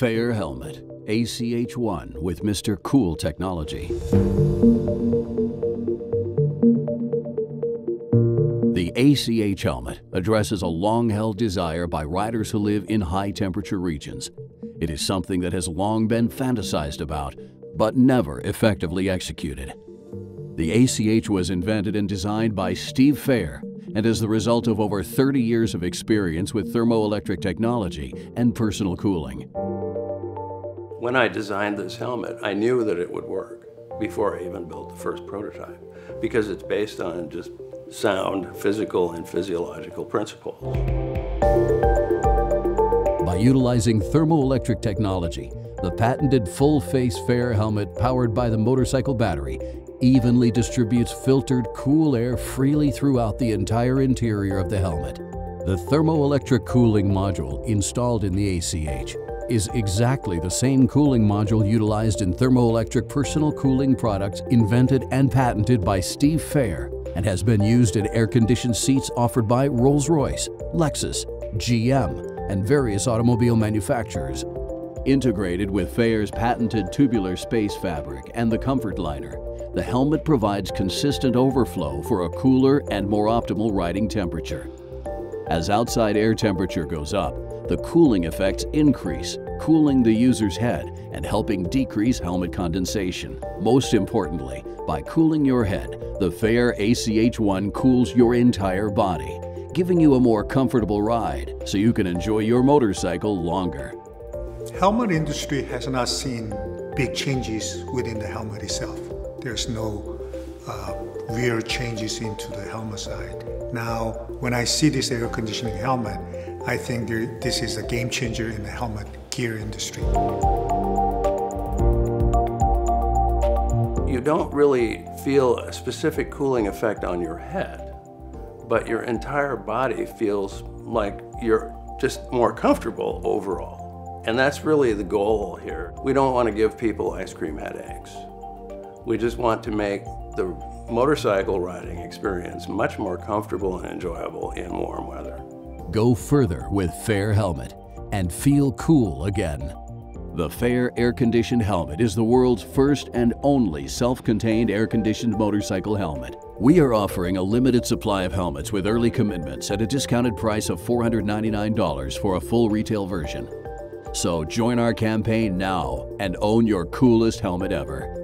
Feher Helmet, ACH1 with Mr. Cool Technology. The ACH helmet addresses a long-held desire by riders who live in high-temperature regions. It is something that has long been fantasized about, but never effectively executed. The ACH was invented and designed by Steve Feher and is the result of over 30 years of experience with thermoelectric technology and personal cooling. When I designed this helmet, I knew that it would work before I even built the first prototype because it's based on just sound physical and physiological principles. By utilizing thermoelectric technology, the patented full-face Feher helmet powered by the motorcycle battery evenly distributes filtered cool air freely throughout the entire interior of the helmet. The thermoelectric cooling module installed in the ACH is exactly the same cooling module utilized in thermoelectric personal cooling products invented and patented by Steve Feher and has been used in air-conditioned seats offered by Rolls-Royce, Lexus, GM, and various automobile manufacturers. Integrated with Feher's patented tubular space fabric and the comfort liner, the helmet provides consistent overflow for a cooler and more optimal riding temperature. As outside air temperature goes up, the cooling effects increase, cooling the user's head and helping decrease helmet condensation. Most importantly, by cooling your head, the Feher ACH1 cools your entire body, giving you a more comfortable ride so you can enjoy your motorcycle longer. Helmet industry has not seen big changes within the helmet itself. There's no uh, real changes into the helmet side. Now, when I see this air conditioning helmet, I think there, this is a game changer in the helmet gear industry. You don't really feel a specific cooling effect on your head, but your entire body feels like you're just more comfortable overall. And that's really the goal here. We don't want to give people ice cream headaches. We just want to make the motorcycle riding experience much more comfortable and enjoyable in warm weather. Go further with Feher Helmet and feel cool again. The Feher air-conditioned helmet is the world's first and only self-contained air-conditioned motorcycle helmet. We are offering a limited supply of helmets with early commitments at a discounted price of $499 for a full retail version. So join our campaign now and own your coolest helmet ever.